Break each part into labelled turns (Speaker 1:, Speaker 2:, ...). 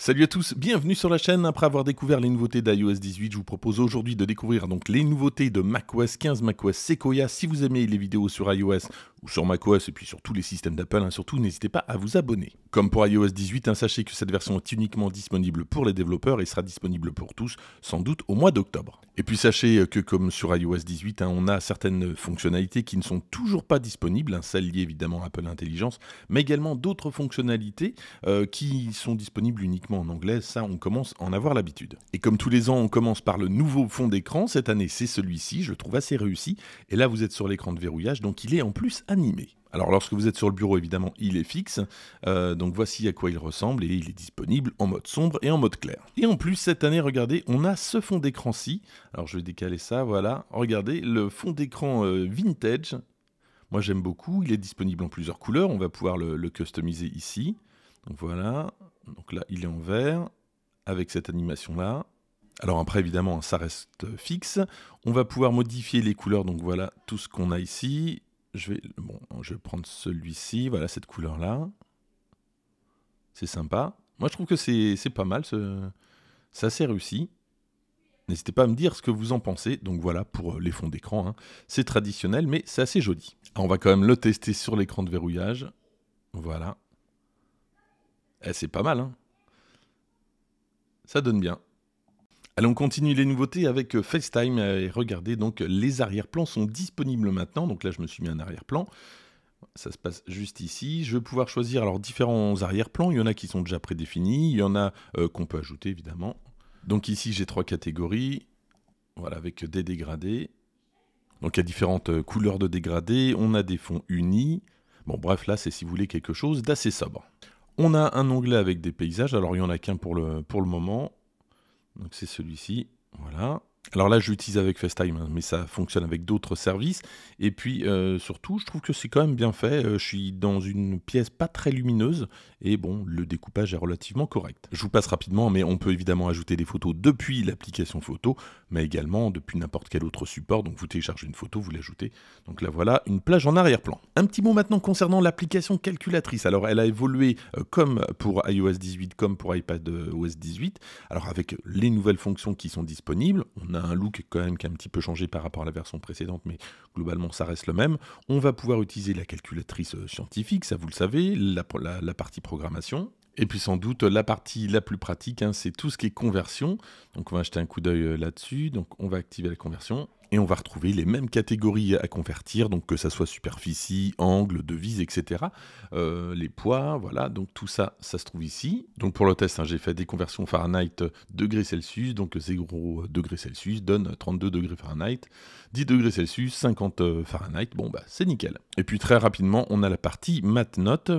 Speaker 1: Salut à tous, bienvenue sur la chaîne. Après avoir découvert les nouveautés d'iOS 18, je vous propose aujourd'hui de découvrir donc les nouveautés de macOS 15, macOS Sequoia. Si vous aimez les vidéos sur iOS ou sur macOS et puis sur tous les systèmes d'Apple, hein, surtout n'hésitez pas à vous abonner. Comme pour iOS 18, hein, sachez que cette version est uniquement disponible pour les développeurs et sera disponible pour tous sans doute au mois d'octobre. Et puis sachez que comme sur iOS 18, hein, on a certaines fonctionnalités qui ne sont toujours pas disponibles, celles liées évidemment à Apple Intelligence, mais également d'autres fonctionnalités euh, qui sont disponibles uniquement en anglais, ça on commence à en avoir l'habitude. Et comme tous les ans, on commence par le nouveau fond d'écran, cette année c'est celui-ci, je le trouve assez réussi, et là vous êtes sur l'écran de verrouillage, donc il est en plus animé. Alors lorsque vous êtes sur le bureau, évidemment, il est fixe. Euh, donc voici à quoi il ressemble et il est disponible en mode sombre et en mode clair. Et en plus, cette année, regardez, on a ce fond d'écran-ci. Alors je vais décaler ça, voilà. Regardez, le fond d'écran euh, vintage. Moi j'aime beaucoup, il est disponible en plusieurs couleurs. On va pouvoir le, le customiser ici. Donc voilà, donc là, il est en vert avec cette animation-là. Alors après, évidemment, ça reste fixe. On va pouvoir modifier les couleurs. Donc voilà tout ce qu'on a ici. Je vais, prendre celui-ci. Voilà cette couleur-là. C'est sympa. Moi, je trouve que c'est pas mal. C'est assez réussi. N'hésitez pas à me dire ce que vous en pensez. Donc voilà pour les fonds d'écran. Hein. C'est traditionnel, mais c'est assez joli. on va quand même le tester sur l'écran de verrouillage. Voilà. Eh, c'est pas mal, hein Ça donne bien. Allons on continue les nouveautés avec euh, FaceTime. Et regardez, donc les arrière-plans sont disponibles maintenant. Donc là, je me suis mis un arrière-plan. Ça se passe juste ici. Je vais pouvoir choisir alors différents arrière-plans. Il y en a qui sont déjà prédéfinis. Il y en a euh, qu'on peut ajouter, évidemment. Donc ici, j'ai trois catégories. Voilà, avec des dégradés. Donc il y a différentes euh, couleurs de dégradés. On a des fonds unis. Bon, bref, là, c'est si vous voulez quelque chose d'assez sobre. On a un onglet avec des paysages. Alors, il n'y en a qu'un pour le moment. Donc, c'est celui-ci. Voilà. Alors là, j'utilise avec FaceTime, hein, mais ça fonctionne avec d'autres services. Et puis, euh, surtout, je trouve que c'est quand même bien fait. Euh, je suis dans une pièce pas très lumineuse. Et bon, le découpage est relativement correct. Je vous passe rapidement, mais on peut évidemment ajouter des photos depuis l'application photo, mais également depuis n'importe quel autre support. Donc, vous téléchargez une photo, vous l'ajoutez. Donc là, voilà, une plage en arrière-plan. Un petit mot maintenant concernant l'application calculatrice. Alors, elle a évolué euh, comme pour iOS 18, comme pour iPad OS 18. Alors, avec les nouvelles fonctions qui sont disponibles, on a un look quand même qui a un petit peu changé par rapport à la version précédente, mais globalement ça reste le même. On va pouvoir utiliser la calculatrice euh, scientifique, ça vous le savez, la, la partie programmation. Et puis sans doute la partie la plus pratique, hein, c'est tout ce qui est conversion. Donc on va jeter un coup d'œil euh, là-dessus. Donc on va activer la conversion et on va retrouver les mêmes catégories à convertir, donc que ça soit superficie, angle, devise, etc. Euh, les poids, voilà, donc tout ça, ça se trouve ici. Donc pour le test, hein, j'ai fait des conversions Fahrenheit degrés Celsius, donc 0 degrés Celsius donne 32 degrés Fahrenheit, 10 degrés Celsius, 50 euh, Fahrenheit, bon bah c'est nickel. Et puis très rapidement, on a la partie MathNote,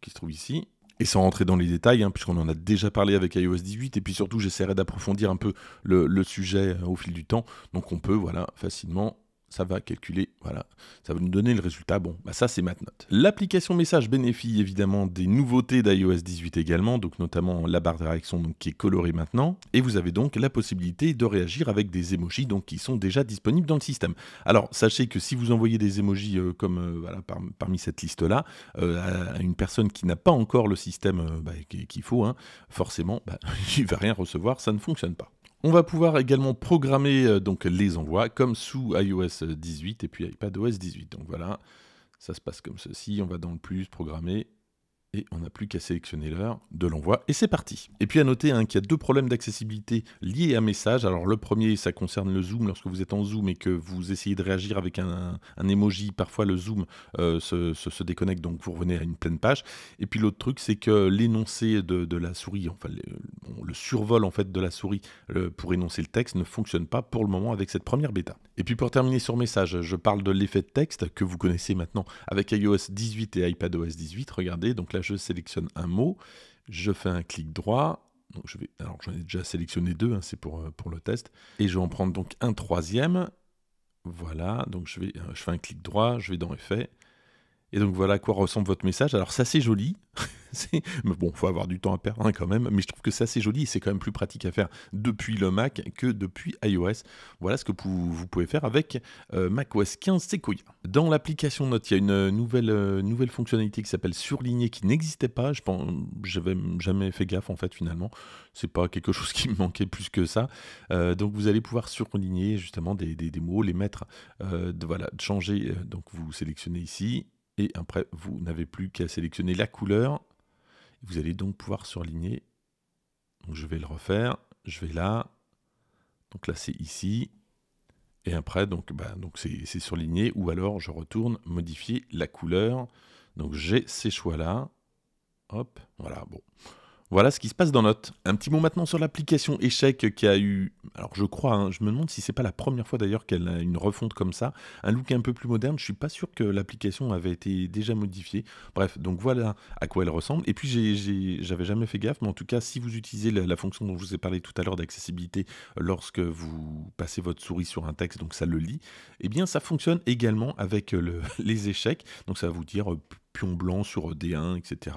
Speaker 1: qui se trouve ici, et sans rentrer dans les détails, hein, puisqu'on en a déjà parlé avec iOS 18, et puis surtout j'essaierai d'approfondir un peu le, sujet euh, au fil du temps. Donc on peut voilà, facilement ça va calculer, voilà, ça va nous donner le résultat. Bon, bah ça c'est MathNote. L'application message bénéficie évidemment des nouveautés d'iOS 18 également, donc notamment la barre de réaction donc, qui est colorée maintenant, et vous avez donc la possibilité de réagir avec des emojis donc qui sont déjà disponibles dans le système. Alors sachez que si vous envoyez des emojis euh, comme euh, voilà, parmi cette liste là euh, à une personne qui n'a pas encore le système bah, qu'il faut, hein, forcément, bah, il va rien recevoir, ça ne fonctionne pas. On va pouvoir également programmer euh, donc les envois comme sous iOS 18 et puis iPadOS 18. Donc voilà, ça se passe comme ceci. On va dans le plus, programmer, et on n'a plus qu'à sélectionner l'heure de l'envoi et c'est parti. Et puis à noter hein, qu'il y a deux problèmes d'accessibilité liés à message. Alors le premier, ça concerne le zoom. Lorsque vous êtes en zoom et que vous essayez de réagir avec un, emoji, parfois le zoom euh, se, déconnecte, donc vous revenez à une pleine page. Et puis l'autre truc, c'est que l'énoncé de, la souris, enfin le, survol en fait de la souris pour énoncer le texte ne fonctionne pas pour le moment avec cette première bêta. Et puis pour terminer sur message, je parle de l'effet de texte que vous connaissez maintenant avec iOS 18 et iPadOS 18. Regardez, donc là je sélectionne un mot, je fais un clic droit, donc je vais, alors j'en ai déjà sélectionné deux, hein, c'est pour, euh, pour le test, et je vais en prendre donc un troisième, voilà, donc euh, je fais un clic droit, je vais dans Effet, Et donc voilà à quoi ressemble votre message. Alors c'est assez joli. mais bon, faut avoir du temps à perdre hein, quand même. Mais je trouve que c'est assez joli et c'est quand même plus pratique à faire depuis le Mac que depuis iOS. Voilà ce que vous pouvez faire avec euh, macOS 15 Sequoia. Dans l'application Note, il y a une nouvelle, euh, nouvelle fonctionnalité qui s'appelle surligner qui n'existait pas. Je pense, j'avais jamais fait gaffe en fait finalement. C'est pas quelque chose qui me manquait plus que ça. Euh, donc vous allez pouvoir surligner justement des, des, mots, les mettre, de, voilà, changer. donc vous sélectionnez ici et après, vous n'avez plus qu'à sélectionner la couleur. Vous allez donc pouvoir surligner. Donc je vais le refaire. Je vais là. Donc là, c'est ici. Et après, donc, bah, donc c'est, surligné. Ou alors, je retourne modifier la couleur. Donc j'ai ces choix-là. Hop, voilà, bon. Voilà ce qui se passe dans Note. Un petit mot maintenant sur l'application Échec qui a eu, alors je crois, hein, je me demande si c'est pas la première fois d'ailleurs qu'elle a une refonte comme ça, un look un peu plus moderne. Je suis pas sûr que l'application avait été déjà modifiée. Bref, donc voilà à quoi elle ressemble. Et puis j'avais jamais fait gaffe, mais en tout cas, si vous utilisez la, fonction dont je vous ai parlé tout à l'heure d'accessibilité lorsque vous passez votre souris sur un texte, donc ça le lit, eh bien ça fonctionne également avec les échecs. Donc ça va vous dire euh, pion blanc sur D1, etc.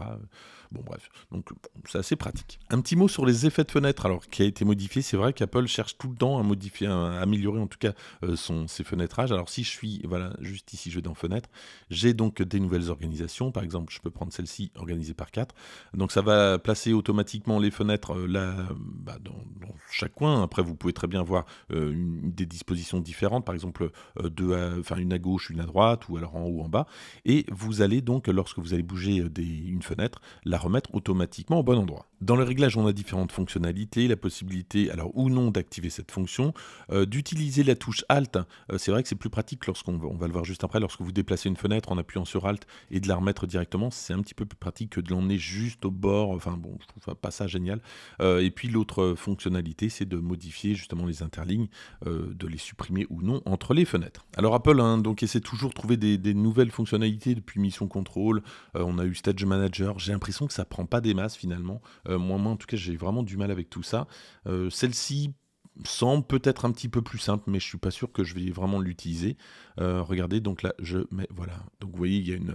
Speaker 1: Bon bref, donc c'est assez pratique. Un petit mot sur les effets de fenêtre, alors qui a été modifié, c'est vrai qu'Apple cherche tout le temps à modifier, à améliorer en tout cas euh, son, ses fenêtrages. Alors si je suis, voilà, juste ici je vais dans fenêtre, j'ai donc des nouvelles organisations, par exemple je peux prendre celle-ci organisée par 4, donc ça va placer automatiquement les fenêtres euh, là, bah, dans, chaque coin, après vous pouvez très bien voir euh, des dispositions différentes, par exemple deux enfin une à gauche, une à droite, ou alors en haut, en bas, et vous allez donc, lorsque vous allez bouger des, une fenêtre, la remettre automatiquement au bon endroit. Dans le réglage, on a différentes fonctionnalités, la possibilité, alors ou non, d'activer cette fonction, euh, d'utiliser la touche Alt. Euh, c'est vrai que c'est plus pratique lorsqu'on on va le voir juste après, lorsque vous déplacez une fenêtre en appuyant sur Alt et de la remettre directement, c'est un petit peu plus pratique que de l'emmener juste au bord. Enfin bon, je trouve pas ça génial. Euh, et puis l'autre fonctionnalité, c'est de modifier justement les interlignes, de les supprimer ou non entre les fenêtres. Alors Apple hein, donc essaie toujours de trouver des, des, nouvelles fonctionnalités depuis Mission Control. On a eu Stage Manager. J'ai l'impression que ça prend pas des masses finalement. Euh, moi, moi, en tout cas, j'ai vraiment du mal avec tout ça. Euh, celle-ci semble peut-être un petit peu plus simple, mais je suis pas sûr que je vais vraiment l'utiliser. Euh, regardez, donc là, je mets, voilà. Donc vous voyez, il y a une,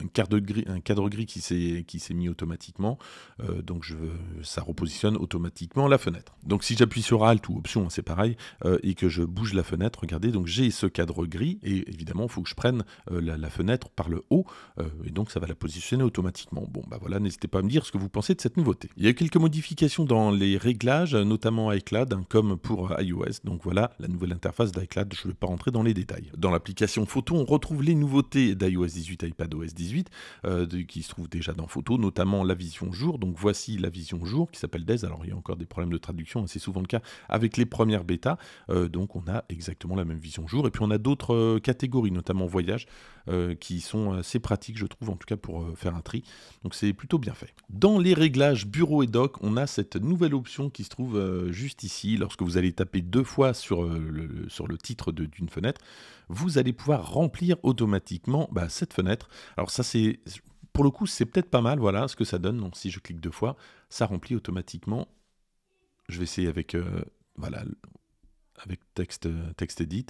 Speaker 1: un, cadre gris, un cadre gris qui s'est mis automatiquement. Euh, donc je ça repositionne automatiquement la fenêtre. Donc si j'appuie sur Alt ou Option, c'est pareil, euh, et que je bouge la fenêtre, regardez, donc j'ai ce cadre gris, et évidemment, il faut que je prenne la, fenêtre par le haut, et donc ça va la positionner automatiquement. Bon, bah voilà, n'hésitez pas à me dire ce que vous pensez de cette nouveauté. Il y a quelques modifications dans les réglages, notamment iCloud, hein, comme pour iOS. Donc voilà la nouvelle interface d'iCloud. Je ne vais pas rentrer dans les détails. Dans l'application photo, on retrouve les nouveautés d'iOS 18 et iPadOS 18 euh, qui se trouvent déjà dans photo, notamment la vision jour. Donc voici la vision jour qui s'appelle DAIS. Alors il y a encore des problèmes de traduction, c'est souvent le cas avec les premières bêtas. Euh, donc on a exactement la même vision jour. Et puis on a d'autres euh, catégories, notamment voyage, qui sont assez pratiques, je trouve, en tout cas pour faire un tri. Donc c'est plutôt bien fait. Dans les réglages bureau et doc, on a cette nouvelle option qui se trouve juste ici. Lorsque vous allez taper deux fois sur le, sur le titre d'une fenêtre, vous allez pouvoir remplir automatiquement bah, cette fenêtre. Alors ça c'est pour le coup c'est peut-être pas mal, voilà ce que ça donne. Donc si je clique deux fois, ça remplit automatiquement. Je vais essayer avec euh, voilà avec texte texte edit.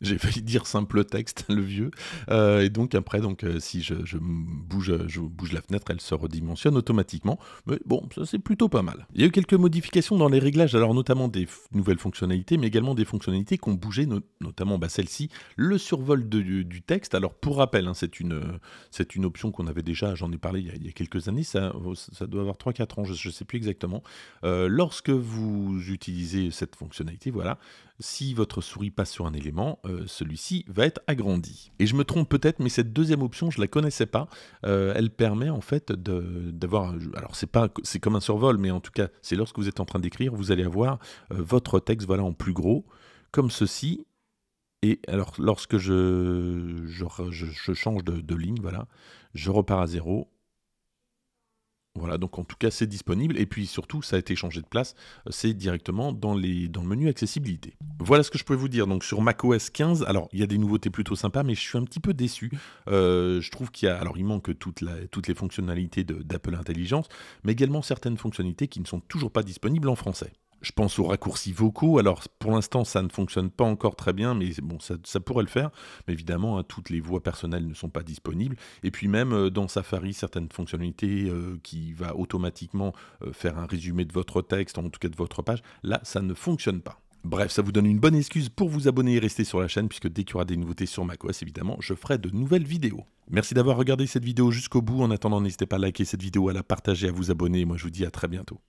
Speaker 1: J'ai failli dire simple texte, le vieux. Euh, et donc après, donc, euh, si je, bouge, je bouge la fenêtre, elle se redimensionne automatiquement. Mais bon, ça c'est plutôt pas mal. Il y a eu quelques modifications dans les réglages, alors notamment des nouvelles fonctionnalités, mais également des fonctionnalités qui ont bougé, notamment bah, celle-ci, le survol du, texte. Alors pour rappel, hein, c'est une, une option qu'on avait déjà, j'en ai parlé il y, a, quelques années, ça, ça doit avoir 3-4 ans, je ne sais plus exactement. Euh, lorsque vous utilisez cette fonctionnalité, voilà, si votre souris passe sur un élément, euh, celui-ci va être agrandi. Et je me trompe peut-être, mais cette deuxième option, je ne la connaissais pas. Euh, elle permet en fait d'avoir, alors c'est pas, c'est comme un survol, mais en tout cas, c'est lorsque vous êtes en train d'écrire, vous allez avoir euh, votre texte voilà en plus gros, comme ceci. Et alors, lorsque je, je, change de, de ligne, voilà, je repars à zéro voilà, donc en tout cas c'est disponible et puis surtout ça a été changé de place, c'est directement dans, le menu accessibilité. Voilà ce que je peux vous dire donc sur macOS 15. Alors il y a des nouveautés plutôt sympas, mais je suis un petit peu déçu. Euh, je trouve qu'il y a, alors il manque toutes les fonctionnalités d'Apple Intelligence, mais également certaines fonctionnalités qui ne sont toujours pas disponibles en français. Je pense aux raccourcis vocaux. Alors, pour l'instant, ça ne fonctionne pas encore très bien, mais bon, ça, pourrait le faire. Mais évidemment, hein, toutes les voix personnelles ne sont pas disponibles. Et puis même euh, dans Safari, certaines fonctionnalités euh, qui va automatiquement euh, faire un résumé de votre texte, en tout cas de votre page, là, ça ne fonctionne pas. Bref, ça vous donne une bonne excuse pour vous abonner et rester sur la chaîne, puisque dès qu'il y aura des nouveautés sur macOS, évidemment, je ferai de nouvelles vidéos. Merci d'avoir regardé cette vidéo jusqu'au bout. En attendant, n'hésitez pas à liker cette vidéo, à la partager, à vous abonner. Moi, je vous dis à très bientôt.